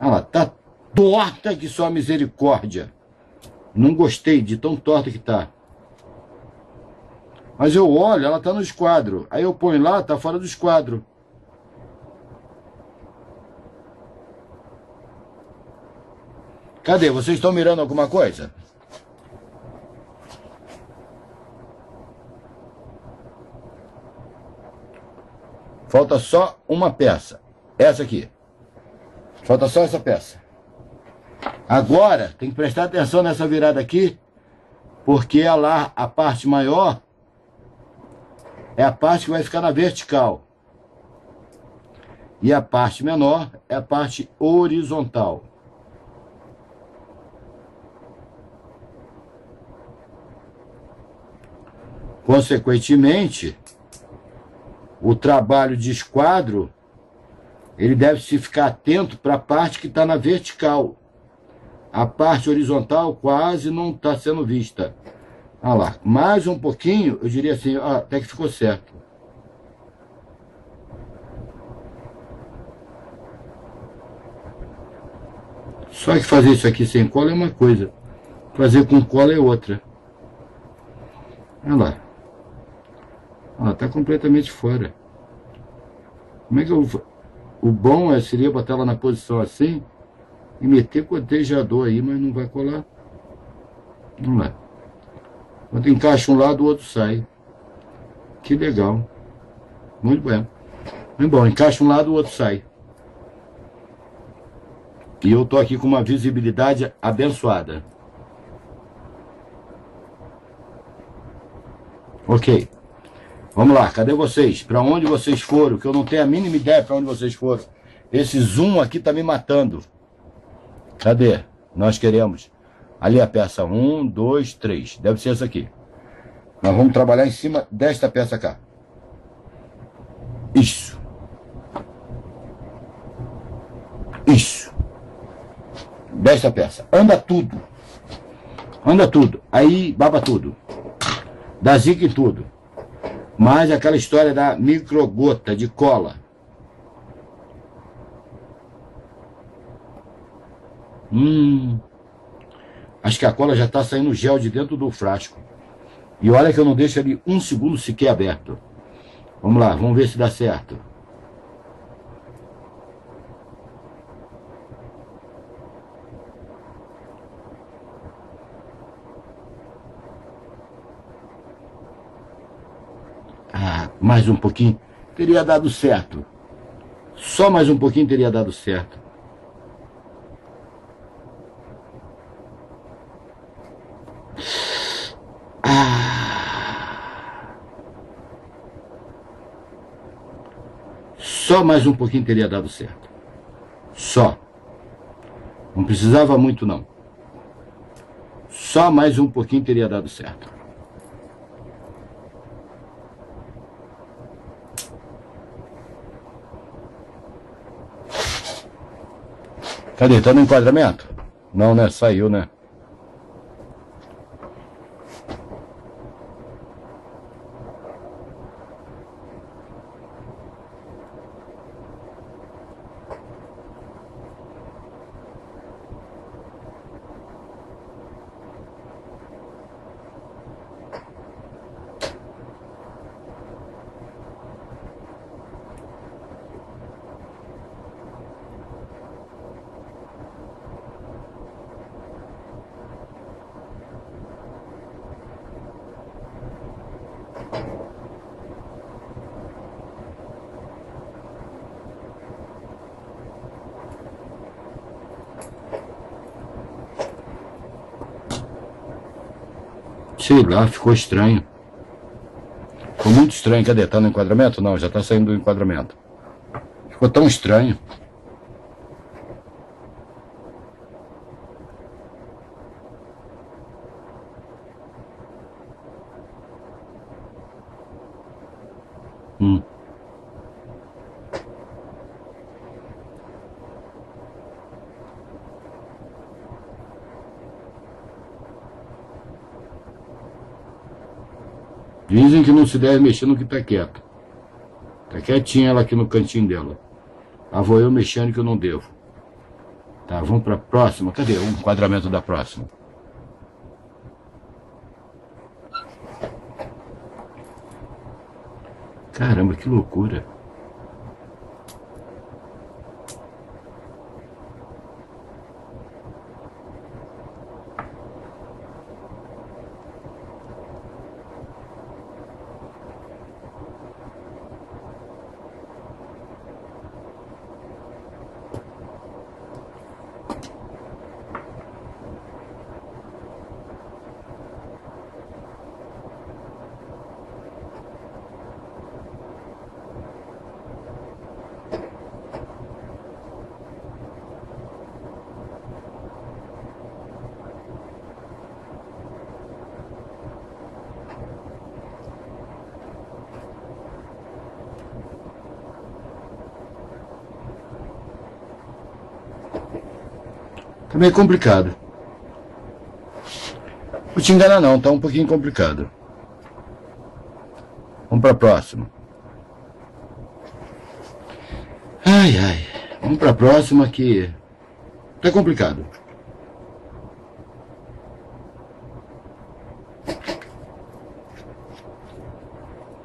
Lá, tá torta que só misericórdia. Não gostei de tão torta que tá. Mas eu olho, ela tá no esquadro. Aí eu ponho lá, tá fora do esquadro. Cadê? Vocês estão mirando alguma coisa? Falta só uma peça. Essa aqui. Falta só essa peça. Agora, tem que prestar atenção nessa virada aqui, porque a, lá, a parte maior é a parte que vai ficar na vertical. E a parte menor é a parte horizontal. Consequentemente, o trabalho de esquadro, ele deve se ficar atento para a parte que está na vertical. A parte horizontal quase não está sendo vista. Olha lá, mais um pouquinho, eu diria assim, ó, até que ficou certo. Só que fazer isso aqui sem cola é uma coisa, fazer com cola é outra. Olha lá. Ela está completamente fora. Como é que eu... O bom é, seria botar ela na posição assim e meter cotejador aí, mas não vai colar. Não é. Quando encaixa um lado, o outro sai. Que legal. Muito bem. Muito bom, encaixa um lado, o outro sai. E eu tô aqui com uma visibilidade abençoada. Ok. Vamos lá, cadê vocês? Para onde vocês foram? Que eu não tenho a mínima ideia para onde vocês foram. Esse zoom aqui tá me matando. Cadê? Nós queremos. Ali a peça 1, 2, 3. Deve ser essa aqui. Nós vamos trabalhar em cima desta peça cá. Isso. Isso. Desta peça. Anda tudo. Anda tudo. Aí baba tudo. Dá zica em tudo. Mas aquela história da microgota de cola. Hum. Acho que a cola já está saindo gel de dentro do frasco. E olha que eu não deixo ali um segundo sequer aberto. Vamos lá, vamos ver se dá certo. Mais um pouquinho, teria dado certo. Só mais um pouquinho teria dado certo. Ah. Só mais um pouquinho teria dado certo. Só. Não precisava muito, não. Só mais um pouquinho teria dado certo. Cadê? Tá no enquadramento? Não, né? Saiu, né? Sei lá, ficou estranho. Ficou muito estranho. Cadê? Tá no enquadramento? Não, já tá saindo do enquadramento. Ficou tão estranho. Hum. Dizem que não se deve mexer no que está quieto. Está quietinha ela aqui no cantinho dela. Lá vou eu mexendo que eu não devo. Tá, vamos para a próxima. Cadê o enquadramento da próxima? Caramba, que loucura. Tá meio complicado. Vou te enganar não, tá um pouquinho complicado. Vamos para próxima. Ai, ai. Vamos para a próxima que tá complicado.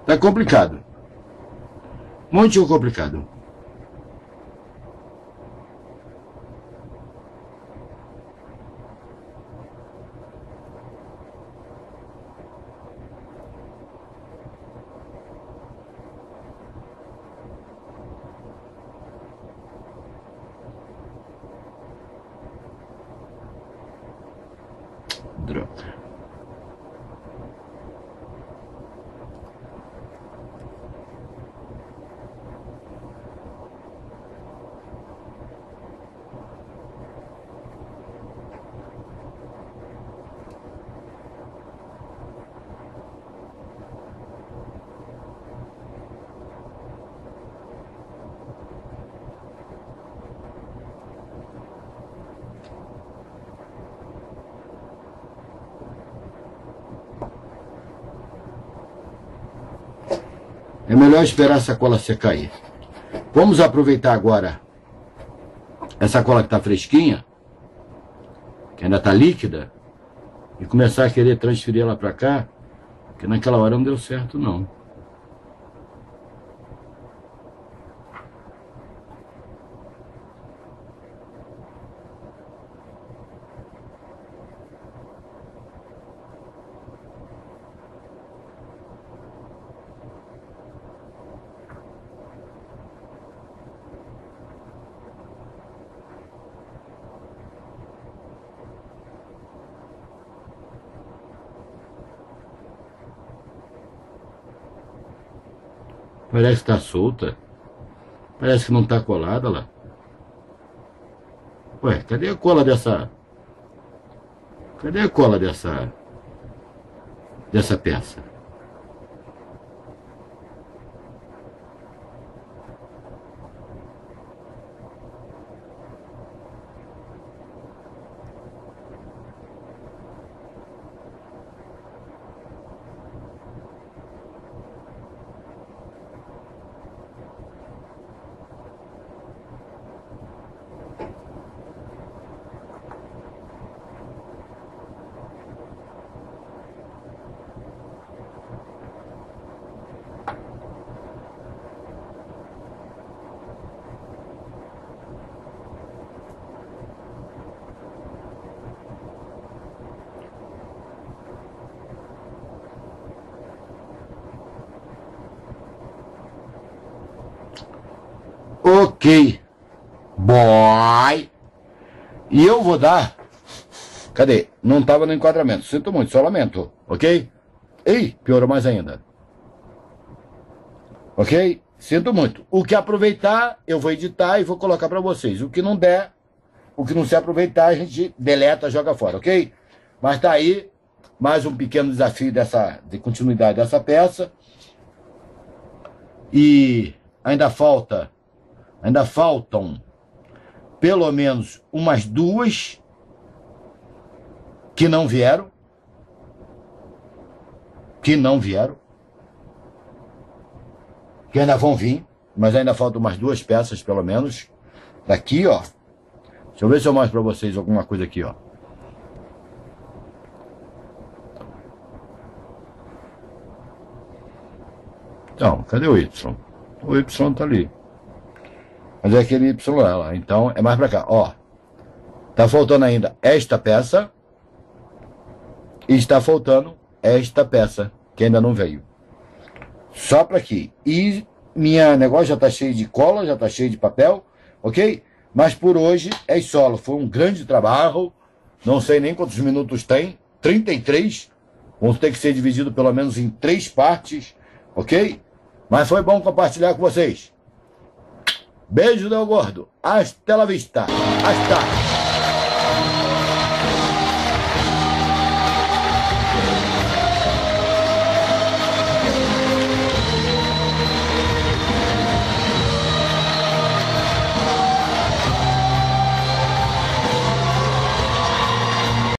Tá complicado. Muito complicado. 4 É melhor esperar essa cola secar aí. Vamos aproveitar agora essa cola que está fresquinha, que ainda está líquida, e começar a querer transferir ela para cá, que naquela hora não deu certo não. Parece que tá solta. Parece que não tá colada lá. Ué, cadê a cola dessa... Cadê a cola dessa... Dessa peça? Ok. Boy. E eu vou dar. Cadê? Não estava no enquadramento. Sinto muito, só lamento. Ok? Ei, piorou mais ainda. Ok? Sinto muito. O que aproveitar, eu vou editar e vou colocar para vocês. O que não der, o que não se aproveitar, a gente deleta, joga fora, ok? Mas tá aí mais um pequeno desafio dessa, de continuidade dessa peça. E ainda falta Ainda faltam pelo menos umas duas que não vieram. Que não vieram. Que ainda vão vir, mas ainda faltam umas duas peças pelo menos. Daqui, ó. Deixa eu ver se eu mostro para vocês alguma coisa aqui, ó. Então, cadê o Y? O Y tá ali. Mas é aquele Y lá. Então, é mais para cá. Ó, tá faltando ainda esta peça. E está faltando esta peça, que ainda não veio. Só para aqui. E minha negócio já tá cheio de cola, já tá cheio de papel, ok? Mas por hoje é solo. Foi um grande trabalho. Não sei nem quantos minutos tem. 33. Vão ter que ser dividido pelo menos em três partes, ok? Mas foi bom compartilhar com vocês. Beijo, Del Gordo. Hasta la vista. Hasta.